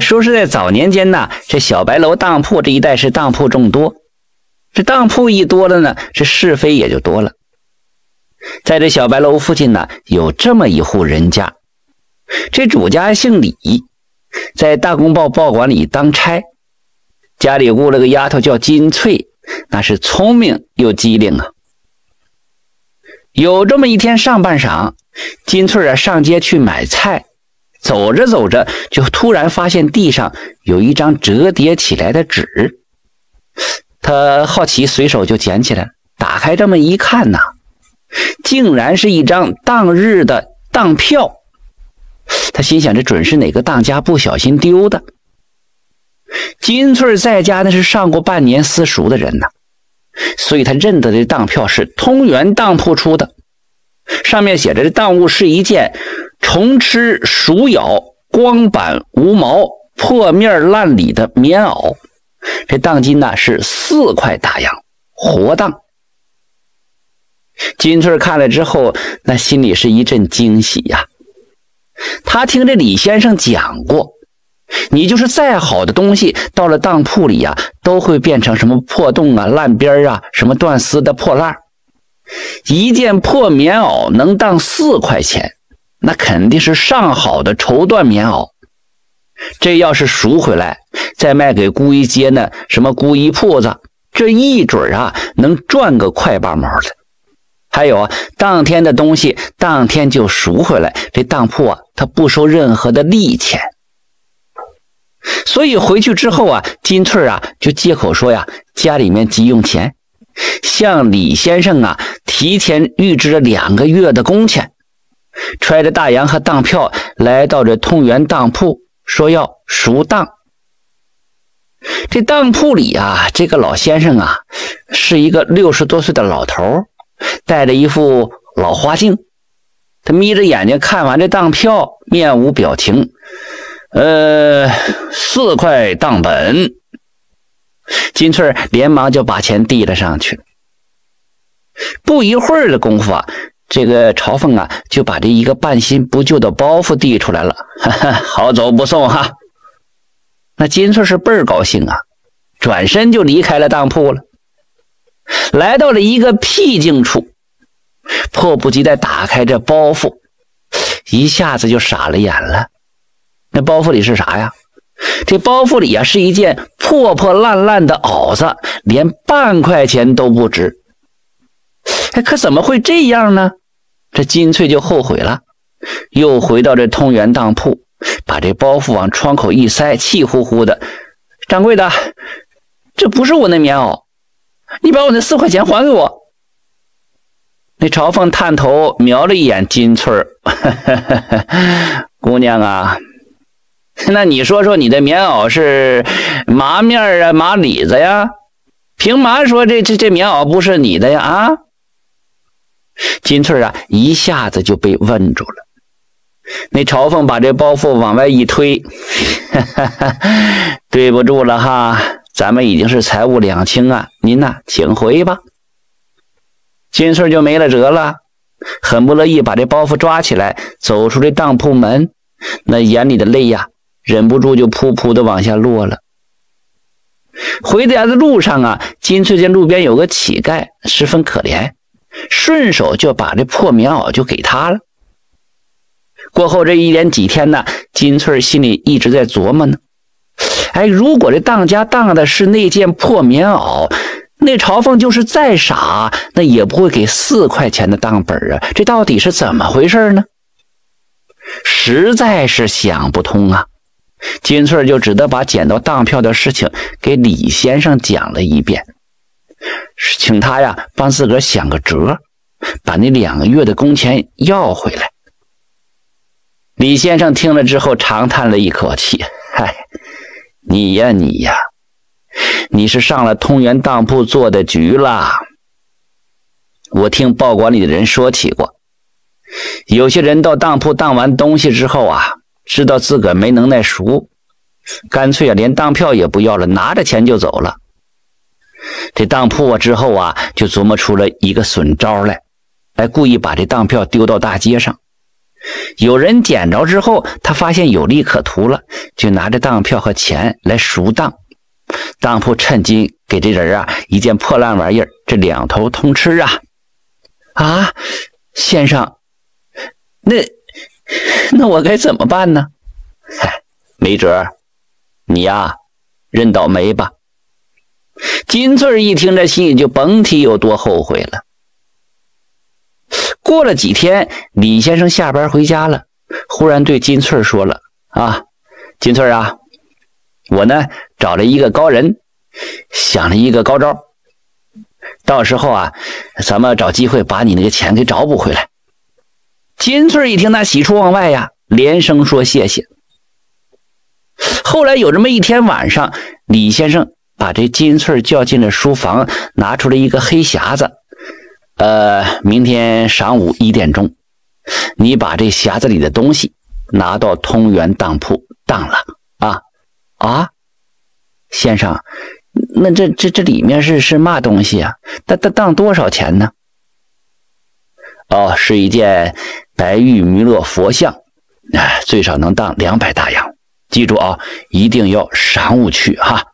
说是在早年间呢，这小白楼当铺这一带是当铺众多，这当铺一多了呢，这是非也就多了。在这小白楼附近呢，有这么一户人家，这主家姓李，在大公报报馆里当差，家里雇了个丫头叫金翠，那是聪明又机灵啊。有这么一天上半晌，金翠啊上街去买菜，走着走着就突然发现地上有一张折叠起来的纸，他好奇，随手就捡起来，打开这么一看呐，竟然是一张当日的当票。他心想，这准是哪个当家不小心丢的。金翠在家那是上过半年私塾的人呐。所以他认得这当票是通源当铺出的，上面写着这当物是一件虫吃鼠咬、光板无毛、破面烂里的棉袄，这当金呢是四块大洋，活当。金翠看了之后，那心里是一阵惊喜呀。他听这李先生讲过。你就是再好的东西，到了当铺里呀，都会变成什么破洞啊、烂边啊、什么断丝的破烂一件破棉袄能当四块钱，那肯定是上好的绸缎棉袄。这要是赎回来，再卖给姑姨街呢，什么姑姨铺子，这一准啊，能赚个快八毛的。还有啊，当天的东西当天就赎回来，这当铺啊，他不收任何的利钱。所以回去之后啊，金翠啊就借口说呀，家里面急用钱，向李先生啊提前预支了两个月的工钱，揣着大洋和当票来到这通源当铺，说要赎当。这当铺里啊，这个老先生啊是一个六十多岁的老头，戴着一副老花镜，他眯着眼睛看完这当票，面无表情。呃，四块当本，金翠连忙就把钱递了上去。不一会儿的功夫啊，这个朝凤啊就把这一个半新不旧的包袱递出来了。哈哈，好走不送哈。那金翠是倍儿高兴啊，转身就离开了当铺了，来到了一个僻静处，迫不及待打开这包袱，一下子就傻了眼了。那包袱里是啥呀？这包袱里啊是一件破破烂烂的袄子，连半块钱都不值。哎，可怎么会这样呢？这金翠就后悔了，又回到这通源当铺，把这包袱往窗口一塞，气呼呼的：“掌柜的，这不是我那棉袄，你把我那四块钱还给我。”那朝凤探头瞄了一眼金翠儿，姑娘啊。那你说说，你的棉袄是麻面啊，麻里子呀？凭嘛说这这这棉袄不是你的呀？啊！金翠啊，一下子就被问住了。那朝凤把这包袱往外一推，哈哈哈，对不住了哈，咱们已经是财物两清啊，您呐，请回吧。金翠就没了辙了，很不乐意把这包袱抓起来，走出这当铺门，那眼里的泪呀。忍不住就噗噗的往下落了。回家的路上啊，金翠见路边有个乞丐，十分可怜，顺手就把这破棉袄就给他了。过后这一连几天呢，金翠心里一直在琢磨呢。哎，如果这当家当的是那件破棉袄，那朝凤就是再傻，那也不会给四块钱的当本啊。这到底是怎么回事呢？实在是想不通啊。金翠就只得把捡到当票的事情给李先生讲了一遍，请他呀帮自个儿想个辙，把那两个月的工钱要回来。李先生听了之后长叹了一口气：“嗨，你呀你呀，你是上了通源当铺做的局了。我听报馆里的人说起过，有些人到当铺当完东西之后啊。”知道自个儿没能耐赎，干脆啊连当票也不要了，拿着钱就走了。这当铺啊之后啊就琢磨出了一个损招来，来故意把这当票丢到大街上，有人捡着之后，他发现有利可图了，就拿着当票和钱来赎当。当铺趁机给这人啊一件破烂玩意儿，这两头通吃啊！啊，先生，那 那我该怎么办呢？嗨，没辙，你呀认倒霉吧。金翠一听，这心里就甭提有多后悔了。过了几天，李先生下班回家了，忽然对金翠说了：“啊，金翠啊，我呢找了一个高人，想了一个高招，到时候啊，咱们找机会把你那个钱给找补回来。”金翠一听，那喜出望外呀，连声说谢谢。后来有这么一天晚上，李先生把这金翠叫进了书房，拿出了一个黑匣子。呃，明天晌午一点钟，你把这匣子里的东西拿到通源当铺当了啊啊！先生，那这这这里面是是嘛东西啊？当当当多少钱呢？哦，是一件白玉弥勒佛像，哎，最少能当两百大洋。记住啊，一定要晌午去哈。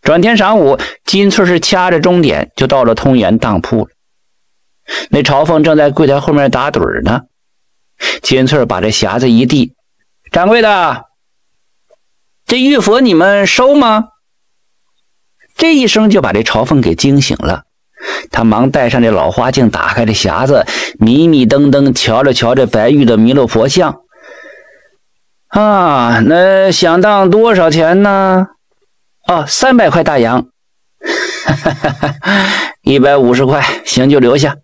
转天晌午，金翠是掐着钟点就到了通源当铺了。那朝凤正在柜台后面打盹呢。金翠把这匣子一递：“掌柜的，这玉佛你们收吗？”这一声就把这朝凤给惊醒了。他忙戴上这老花镜，打开这匣子，迷迷瞪瞪瞧了瞧这白玉的弥勒佛像。啊，那想当多少钱呢？哦，三百块大洋，一百五十块，行就留下。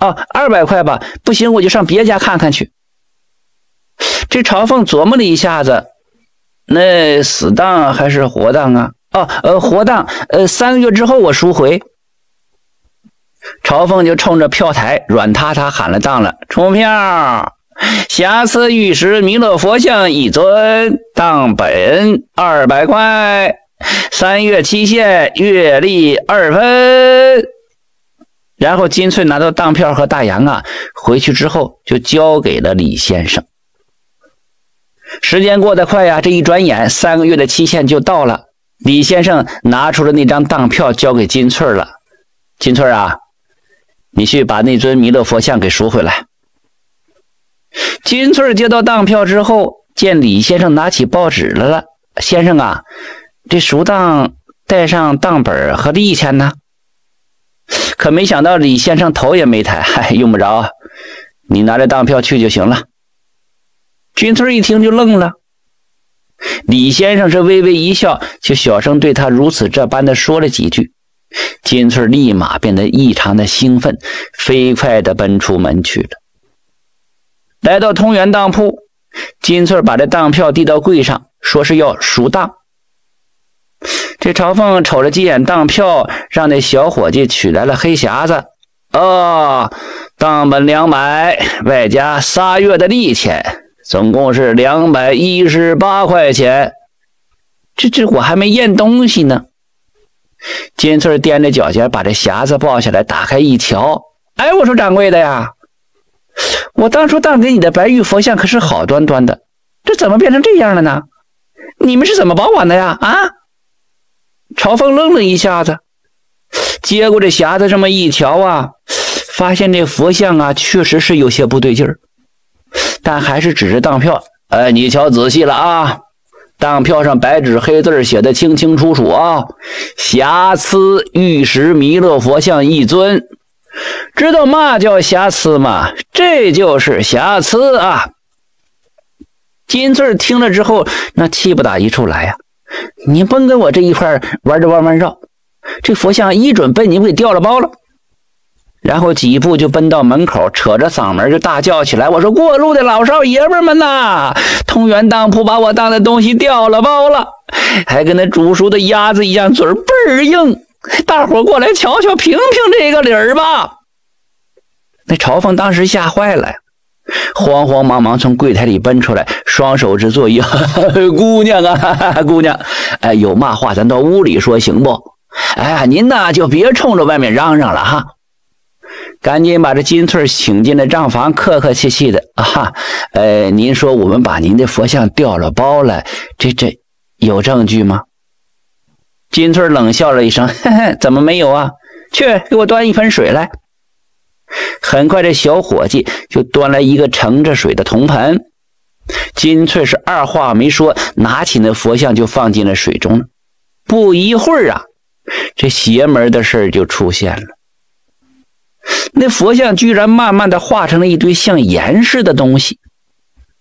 哦，二百块吧，不行我就上别家看看去。这朝凤琢磨了一下子，那死当还是活当啊？哦，呃，活当，呃，三个月之后我赎回。朝凤就冲着票台软塌塌喊了当了，出票。瑕疵玉石弥勒佛像一尊，当本二百块，三月期限，月利二分。然后金翠拿到当票和大洋啊，回去之后就交给了李先生。时间过得快呀，这一转眼三个月的期限就到了。李先生拿出了那张当票，交给金翠了。金翠啊，你去把那尊弥勒佛像给赎回来。金翠接到当票之后，见李先生拿起报纸来了。先生啊，这赎当带上当本和利钱呢？可没想到李先生头也没抬，嗨，用不着，你拿着当票去就行了。金翠一听就愣了。李先生是微微一笑，就小声对他如此这般的说了几句。金翠立马变得异常的兴奋，飞快地奔出门去了。来到通源当铺，金翠把这当票递到柜上，说是要赎当。这朝凤瞅了几眼当票，让那小伙计取来了黑匣子。哦，当本两百，外加仨月的利钱，总共是两百一十八块钱。这这我还没验东西呢。金翠踮着脚尖把这匣子抱下来，打开一瞧，哎，我说掌柜的呀！我当初当给你的白玉佛像可是好端端的，这怎么变成这样了呢？你们是怎么保管的呀？啊！朝风愣了一下子，接过这匣子这么一瞧啊，发现这佛像啊确实是有些不对劲儿，但还是指着当票：“哎，你瞧仔细了啊，当票上白纸黑字写的清清楚楚啊，瑕疵玉石弥勒佛像一尊。”知道嘛叫瑕疵吗？这就是瑕疵啊！金翠听了之后，那气不打一处来呀！你甭跟我这一块玩着弯弯绕，这佛像一准被你们给调了包了。然后几步就奔到门口，扯着嗓门就大叫起来：“我说过路的老少爷们们呐，通源当铺把我当的东西掉了包了，还跟那煮熟的鸭子一样，嘴倍儿硬。”大伙过来瞧瞧，评评这个理儿吧。那朝凤当时吓坏了，慌慌忙忙从柜台里奔出来，双手直作揖：“ 姑娘啊，姑娘，哎，有嘛话咱到屋里说行不？哎呀，您呐就别冲着外面嚷嚷了哈。”赶紧把这金翠请进了账房，客客气气的啊，哈呃，您说我们把您的佛像调了包了，这这有证据吗？金翠冷笑了一声，嘿嘿，怎么没有啊？去给我端一盆水来。很快，这小伙计就端来一个盛着水的铜盆。金翠是二话没说，拿起那佛像就放进了水中了。不一会儿啊，这邪门的事就出现了。那佛像居然慢慢的化成了一堆像盐似的东西。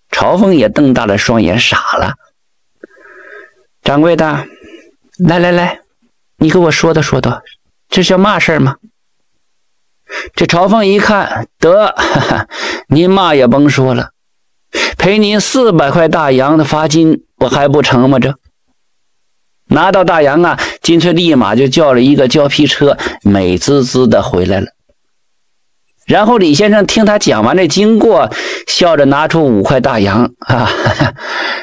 朝凤也瞪大了双眼，傻了。掌柜的，来来来，你给我说道说道，这叫嘛事儿吗？这朝凤一看，得，哈 哈您嘛也甭说了，赔您四百块大洋的罚金，我还不成吗？这拿到大洋啊，金翠立马就叫了一个胶皮车，美滋滋的回来了。然后李先生听他讲完这经过，笑着拿出五块大洋 啊，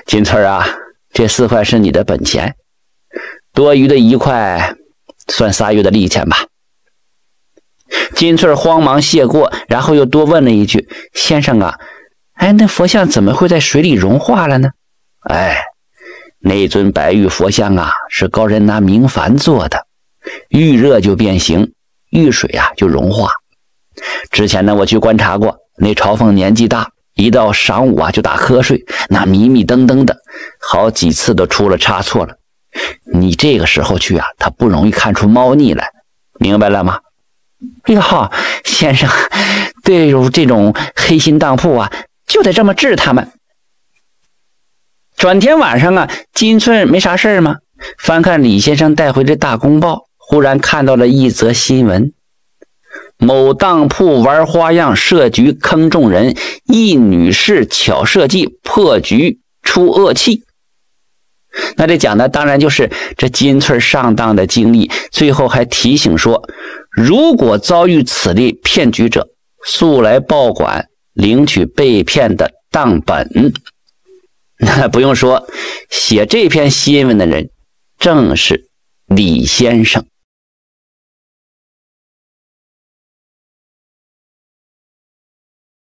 金翠啊，这四块是你的本钱，多余的一块算仨月的利钱吧。金翠慌忙谢过，然后又多问了一句：“先生啊，哎，那佛像怎么会在水里融化了呢？”哎，那尊白玉佛像啊，是高人拿明矾做的，遇热就变形，遇水啊就融化。之前呢，我去观察过，那朝凤年纪大，一到晌午啊就打瞌睡，那迷迷瞪瞪的，好几次都出了差错了。你这个时候去啊，他不容易看出猫腻来，明白了吗？哎呀，先生，对于这种黑心当铺啊，就得这么治他们。转天晚上啊，金翠没啥事吗？翻看李先生带回的大公报，忽然看到了一则新闻：某当铺玩花样设局坑众人，一女士巧设计破局出恶气。那这讲的当然就是这金翠上当的经历，最后还提醒说，如果遭遇此类骗局者，速来报馆领取被骗的当本。那不用说，写这篇新闻的人正是李先生。